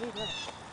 Leave left.